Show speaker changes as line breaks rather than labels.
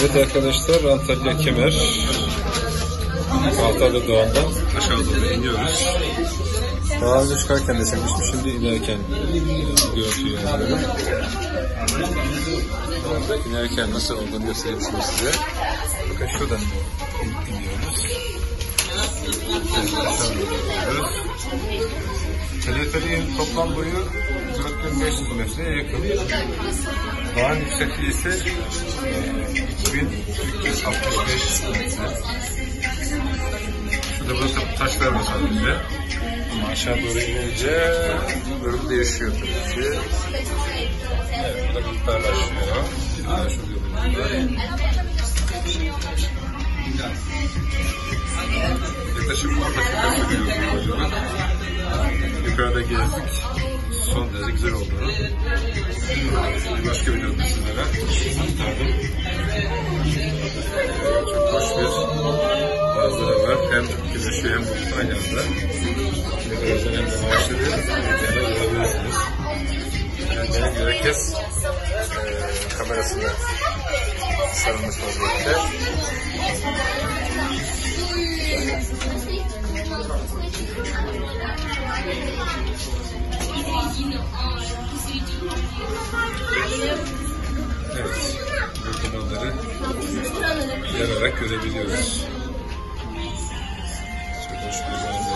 Evet arkadaşlar Antalya Kemer Altarlı Doğan'dan aşağı doğru iniyoruz. Daha önce çıkarken de çekmiştim. Şimdi inerken görüntüyü alıyorum. İnerken nasıl olduğunu göstereyim size. Bakın şuradan in- iniyoruz. Doğru iniyoruz. Teleferiğin toplam boyu 4500 metreye yakın. Dağın yüksekliği ise e, 2365 metre. Şurada burası taşlar var sadece. Ama aşağı doğru inince durum değişiyor tabii ki. Evet, burada bulutlar başlıyor. Başlıyor bulutlar. Yaklaşık 10 dakika. Gezdik. Son derece güzel oldu. Bir başka videoda sizlere aktardım. Çok hoş bir manzara var. Hem güneşi hem bulut aynı anda. Kadar güzel hem de maaşlı bir videoda görebilirsiniz. Benim gibi herkes e, kamerasına sarılmış vaziyette. Evet, uygulamaları yararak görebiliyoruz. Çok hoş bir